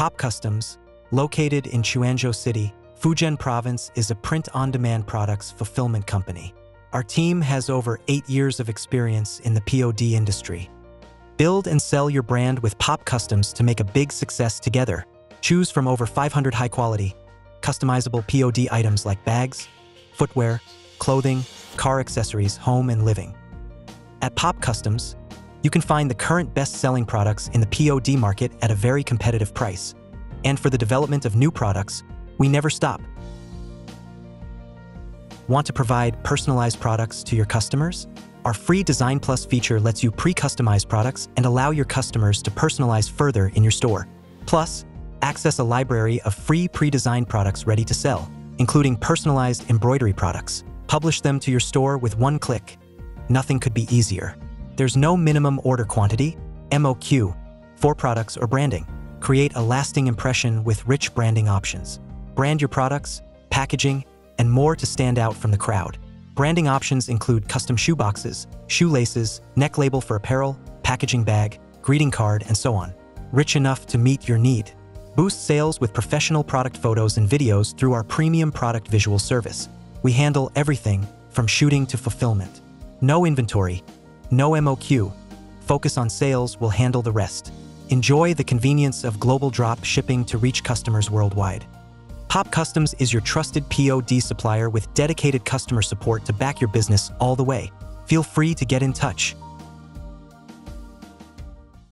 Pop Customs, located in Quanzhou City, Fujian Province is a print-on-demand products fulfillment company. Our team has over eight years of experience in the POD industry. Build and sell your brand with Pop Customs to make a big success together. Choose from over 500 high-quality, customizable POD items like bags, footwear, clothing, car accessories, home and living. At Pop Customs, you can find the current best-selling products in the POD market at a very competitive price. And for the development of new products, we never stop. Want to provide personalized products to your customers? Our free Design Plus feature lets you pre-customize products and allow your customers to personalize further in your store. Plus, access a library of free pre-designed products ready to sell, including personalized embroidery products. Publish them to your store with one click. Nothing could be easier. There's no minimum order quantity, MOQ, for products or branding. Create a lasting impression with rich branding options. Brand your products, packaging, and more to stand out from the crowd. Branding options include custom shoeboxes, shoelaces, neck label for apparel, packaging bag, greeting card, and so on. Rich enough to meet your need. Boost sales with professional product photos and videos through our premium product visual service. We handle everything from shooting to fulfillment. No inventory, no MOQ. Focus on sales will handle the rest. Enjoy the convenience of global drop shipping to reach customers worldwide. Pop Customs is your trusted POD supplier with dedicated customer support to back your business all the way. Feel free to get in touch.